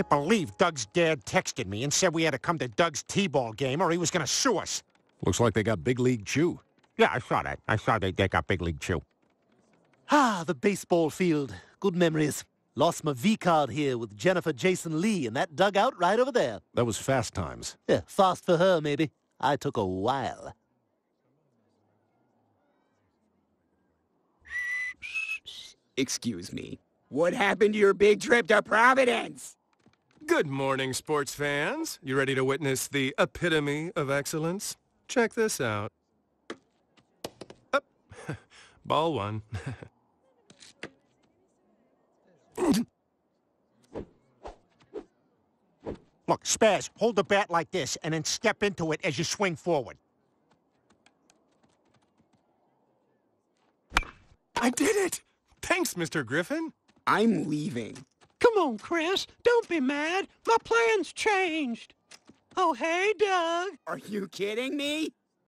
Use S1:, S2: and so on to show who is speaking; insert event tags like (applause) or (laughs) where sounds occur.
S1: can't believe Doug's dad texted me and said we had to come to Doug's T-ball game or he was going to sue us.
S2: Looks like they got Big League Chew.
S1: Yeah, I saw that. I saw they, they got Big League Chew.
S3: Ah, the baseball field. Good memories. Lost my V-card here with Jennifer Jason Leigh in that dugout right over there.
S2: That was fast times.
S3: Yeah, fast for her, maybe. I took a while.
S4: Excuse me. What happened to your big trip to Providence?
S5: Good morning, sports fans. You ready to witness the epitome of excellence? Check this out. Up. (laughs) Ball one. (laughs)
S1: Look, Spaz, hold the bat like this and then step into it as you swing forward.
S5: I did it! Thanks, Mr. Griffin.
S4: I'm leaving.
S6: Come on, Chris. Don't be mad. My plans changed. Oh, hey, Doug.
S4: Are you kidding me?